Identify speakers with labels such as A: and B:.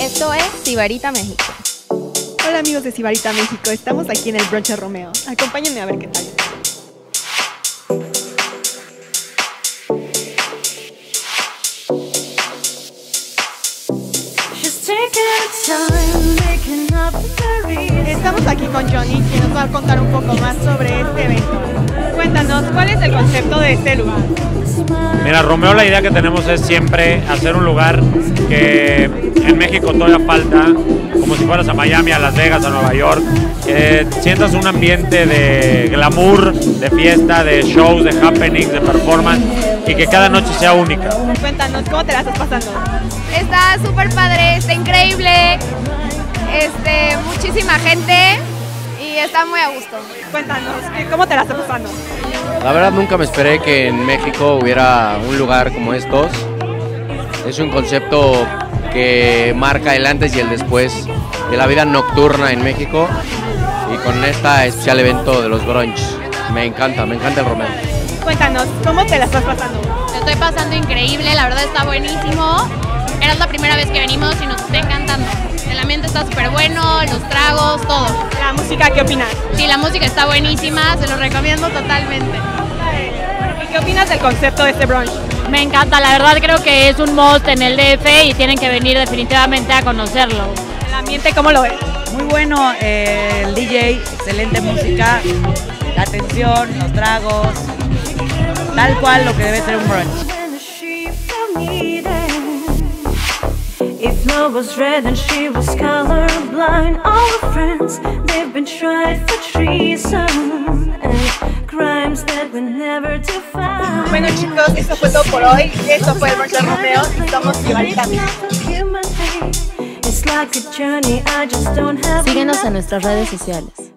A: Esto es Sibarita México.
B: Hola amigos de Sibarita México, estamos aquí en el Bronche Romeo. Acompáñenme a ver qué tal. Estamos aquí con Johnny, que nos va a contar un poco más sobre este evento. Cuéntanos, ¿cuál es el concepto de este lugar?
C: Mira, Romeo, la idea que tenemos es siempre hacer un lugar que en México todavía falta, como si fueras a Miami, a Las Vegas, a Nueva York, que sientas un ambiente de glamour, de fiesta, de shows, de happenings, de performance y que cada noche sea única.
B: Cuéntanos, ¿cómo te la estás pasando?
A: Está súper padre, está increíble, este, muchísima gente está muy a gusto.
B: Cuéntanos, ¿cómo te la estás pasando?
D: La verdad nunca me esperé que en México hubiera un lugar como estos. Es un concepto que marca el antes y el después de la vida nocturna en México y con este especial evento de los brunch. Me encanta, me encanta el Romeo.
B: Cuéntanos, ¿cómo te la estás pasando?
E: Te estoy pasando increíble, la verdad está buenísimo. Era la primera vez que venimos y nos está encantando. El ambiente está súper bueno, los tragos, todo.
B: ¿La música qué opinas?
E: Sí, la música está buenísima, se lo recomiendo totalmente.
B: ¿Y qué opinas del concepto de este brunch?
F: Me encanta, la verdad creo que es un must en el DF y tienen que venir definitivamente a conocerlo.
B: ¿El ambiente cómo lo ves?
G: Muy bueno, eh, el DJ, excelente música, la atención, los tragos, tal cual lo que debe ser un brunch.
H: If love was red and she was colorblind, all her friends they've been tried for treason and crimes that we never defined.
B: Bueno chicos, esto fue todo por hoy. Esto fue el Brunch Romeo y somos Sibarita
H: It's like a journey I just don't have
A: Síguenos en nuestras redes sociales.